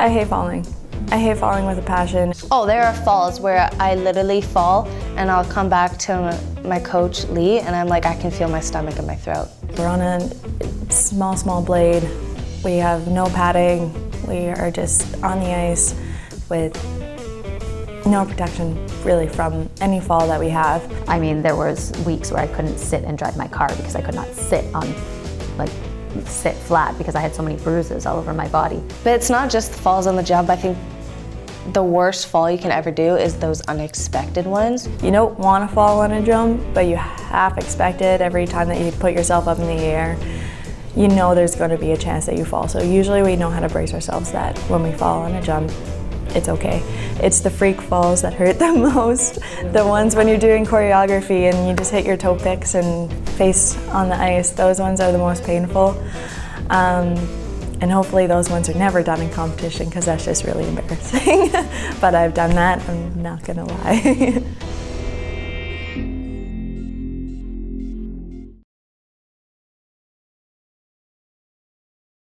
I hate falling. I hate falling with a passion. Oh, there are falls where I literally fall and I'll come back to my coach Lee and I'm like, I can feel my stomach and my throat. We're on a small, small blade. We have no padding. We are just on the ice with no protection really from any fall that we have. I mean, there was weeks where I couldn't sit and drive my car because I could not sit on, like, sit flat because I had so many bruises all over my body. But it's not just falls on the jump. I think the worst fall you can ever do is those unexpected ones. You don't want to fall on a jump, but you half expect it every time that you put yourself up in the air. You know there's going to be a chance that you fall. So usually we know how to brace ourselves that when we fall on a jump, it's okay. It's the freak falls that hurt the most. The ones when you're doing choreography and you just hit your toe picks and face on the ice, those ones are the most painful. Um, and hopefully those ones are never done in competition because that's just really embarrassing. but I've done that, I'm not gonna lie.